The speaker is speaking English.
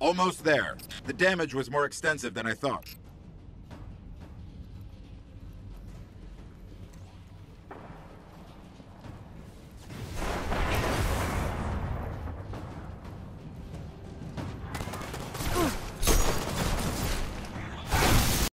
Almost there. The damage was more extensive than I thought.